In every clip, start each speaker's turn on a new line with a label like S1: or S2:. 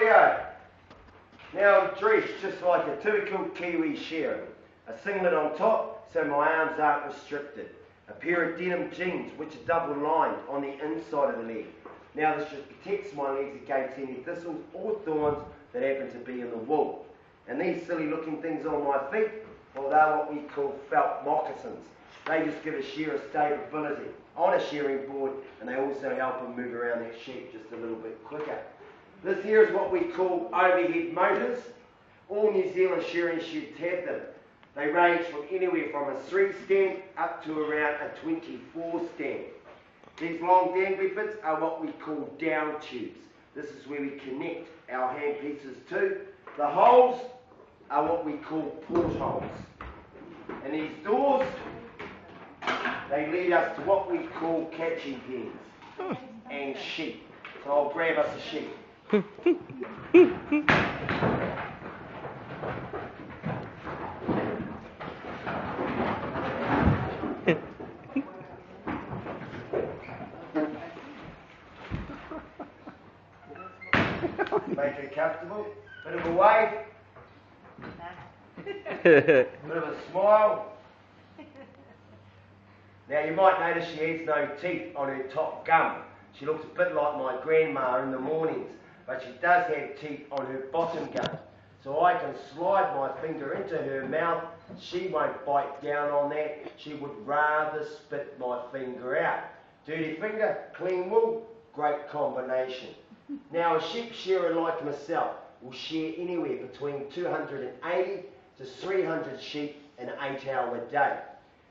S1: Rightio. Now I'm dressed just like a typical Kiwi shearer. A singlet on top so my arms aren't restricted. A pair of denim jeans which are double lined on the inside of the leg. Now this just protects my legs against any thistles or thorns that happen to be in the wool. And these silly looking things on my feet, well they're what we call felt moccasins. They just give a shearer stability on a shearing board and they also help them move around their sheep just a little bit quicker. This here is what we call overhead motors. All New Zealand shearing sheds have them. They range from anywhere from a 3 stand up to around a 24 stand. These long dangly bits are what we call down tubes. This is where we connect our handpieces to. The holes are what we call portholes. And these doors, they lead us to what we call catching pens and sheep. So I'll grab us a sheep. Make it comfortable. Bit of a wave. Bit of a smile. Now you might notice she has no teeth on her top gum. She looks a bit like my grandma in the mornings, but she does have teeth on her bottom gum. So I can slide my finger into her mouth. She won't bite down on that. She would rather spit my finger out. Dirty finger, clean wool, great combination. Now a sheep shearer like myself will shear anywhere between 280 to 300 sheep in an eight hour day.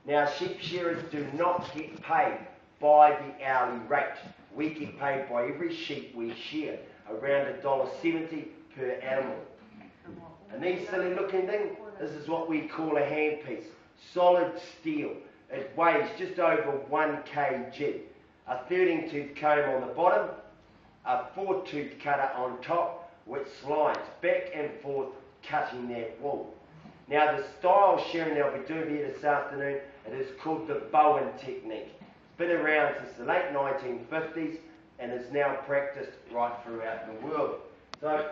S1: Now sheep shearers do not get paid by the hourly rate. We get paid by every sheep we shear, around $1.70 per animal. And these silly looking things, this is what we call a handpiece. Solid steel. It weighs just over 1 kg. A 13 tooth comb on the bottom, a 4 tooth cutter on top, which slides back and forth, cutting that wool. Now, the style shearing that I'll be doing here this afternoon, it is called the Bowen technique. It's been around since the late 1950s and is now practiced right throughout the world. So,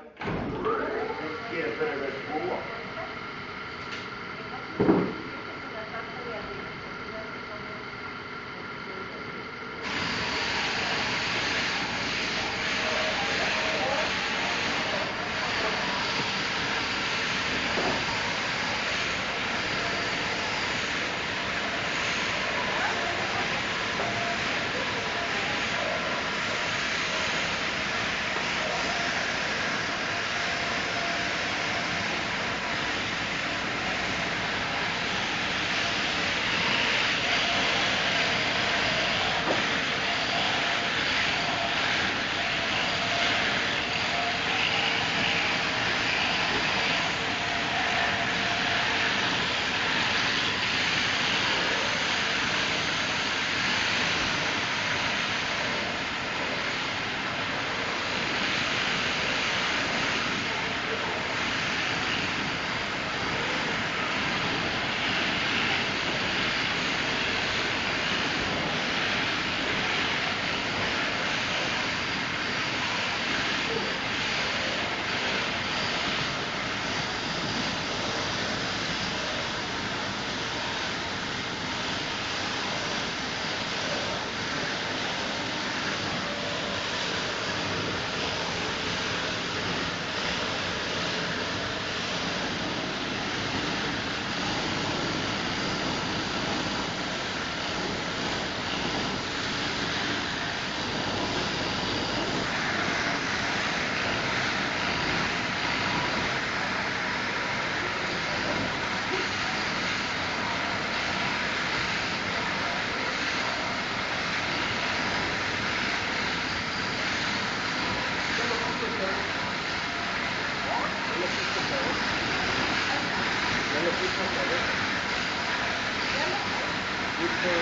S1: There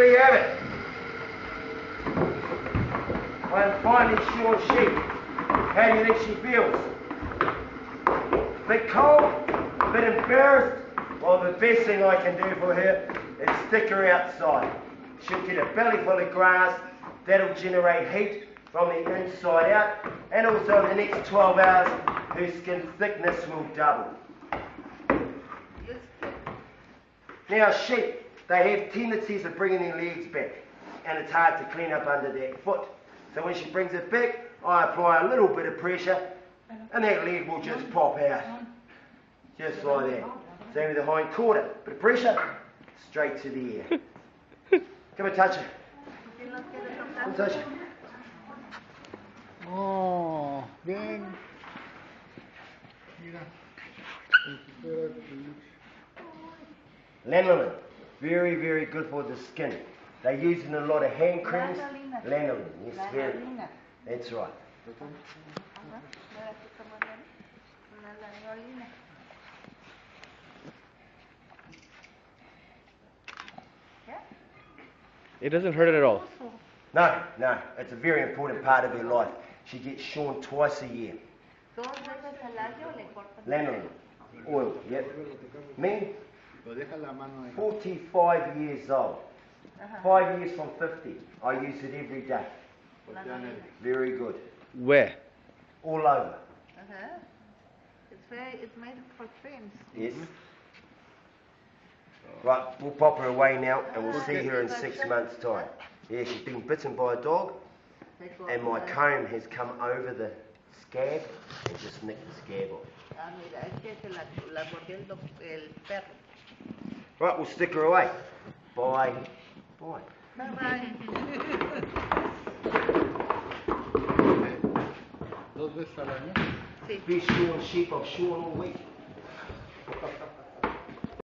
S1: we have it. I'm finally short sheep. How do you think she feels? Bit cold, a bit embarrassed. Well, the best thing I can do for her is stick her outside. She'll get a belly full of grass. That'll generate heat from the inside out. And also in the next 12 hours, her skin thickness will double. Now, sheep, they have tendencies of bringing their legs back, and it's hard to clean up under that foot. So when she brings it back, I apply a little bit of pressure, and that leg will just pop out. Just like that. Same with the hind quarter. Bit of pressure, straight to the ear. Come and touch it. Come and touch it.
S2: Oh, ven. Mira.
S1: Lanolin, very, very good for the skin. They use it in a lot of hand creams. Lanolin, yes, very. That's right.
S3: It doesn't hurt it at all.
S1: No, no, it's a very important part of her life. She gets shorn twice a year.
S4: Dos veces al año le cortan.
S1: Lanolin, oil, yep. Me,
S2: Lo deja la mano ahí.
S1: 45 years old. Five years from 50. I use it every day. Very good.
S3: Where?
S1: All over.
S4: Ajá. It's very, it's made for creams.
S1: Yes. Right, we'll pop her away now and we'll see her in six months' time. Yeah, she's been bitten by a dog and my comb has come over the scab and just nicked the scab off.
S4: Ah, mira, es que se la, la mordió el, doc- el perro.
S1: Right, we'll stick her away. Bye. Bye.
S4: Bye bye.
S2: Dos veces al año.
S4: Sí.
S1: Be shorn sheep, I've shorn all week.